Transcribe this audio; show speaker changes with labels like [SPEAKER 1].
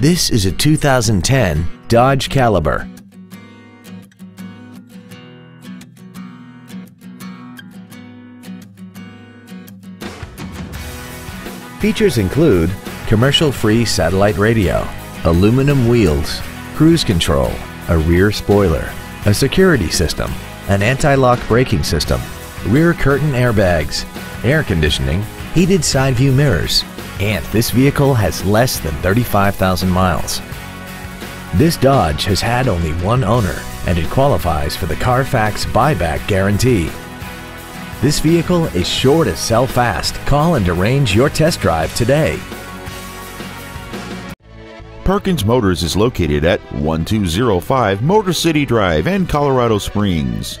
[SPEAKER 1] This is a 2010 Dodge Caliber. Features include commercial-free satellite radio, aluminum wheels, cruise control, a rear spoiler, a security system, an anti-lock braking system, rear curtain airbags, air conditioning, heated side view mirrors, and this vehicle has less than 35,000 miles. This Dodge has had only one owner and it qualifies for the Carfax buyback guarantee. This vehicle is sure to sell fast. Call and arrange your test drive today.
[SPEAKER 2] Perkins Motors is located at 1205 Motor City Drive in Colorado Springs.